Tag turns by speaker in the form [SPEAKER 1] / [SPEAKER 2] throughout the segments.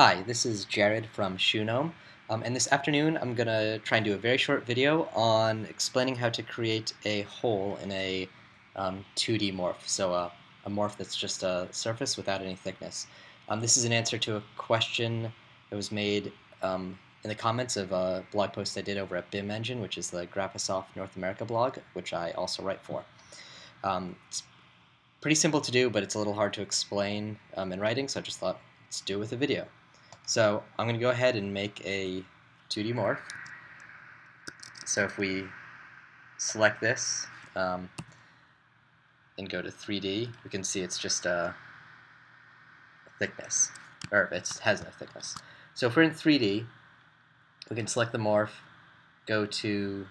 [SPEAKER 1] Hi, this is Jared from Shoegnome, um, and this afternoon I'm going to try and do a very short video on explaining how to create a hole in a um, 2D morph, so a, a, morph that's just a surface without any thickness. Um, this is an answer to a question that was made um, in the comments of a blog post I did over at BIM Engine, which is the Graphisoft North America blog, which I also write for. Um, it's pretty simple to do, but it's a little hard to explain um, in writing, so I just thought let's do it with a video. So I'm going to go ahead and make a 2D morph. So if we select this um, and go to 3D, we can see it's just a thickness, or it has no thickness. So if we're in 3D, we can select the morph, go to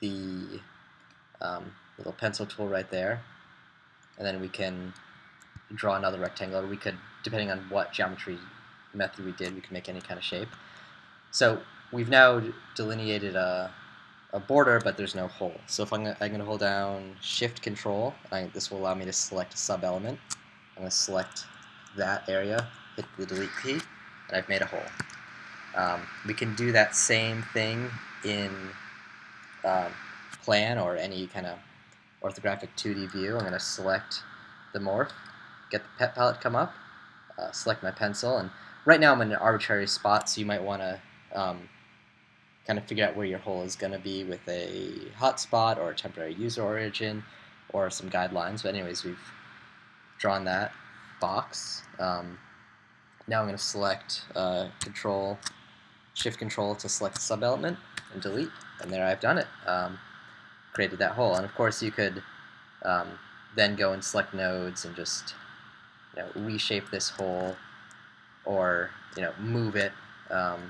[SPEAKER 1] the um, little pencil tool right there, and then we can draw another rectangle. We could, depending on what geometry method we did, we can make any kind of shape. So we've now delineated a, a border, but there's no hole. So if I'm, I'm going to hold down Shift Control, I, this will allow me to select a sub-element. I'm going to select that area, hit the delete key, and I've made a hole. Um, we can do that same thing in um, plan or any kind of orthographic 2D view. I'm going to select the morph, get the pet palette come up, uh, select my pencil, and right now I'm in an arbitrary spot, so you might want to um, kind of figure out where your hole is going to be with a hotspot or a temporary user origin or some guidelines. But anyways, we've drawn that box. Um, now I'm going to select uh, Control, Shift Control to select the sub element and delete, and there I've done it. Um, created that hole, and of course you could um, then go and select nodes and just you know, reshape this hole or you know move it. Um,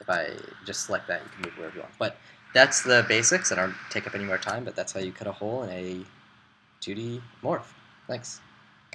[SPEAKER 1] if I just select that, you can move wherever you want. But that's the basics. I don't take up any more time, but that's how you cut a hole in a 2D morph. Thanks.